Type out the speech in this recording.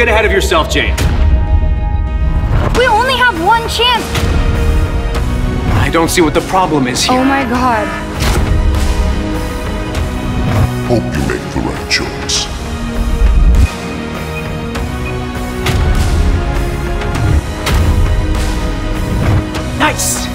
get ahead of yourself, Jane. We only have one chance. I don't see what the problem is here. Oh my god. Hope you make the right choice. Nice!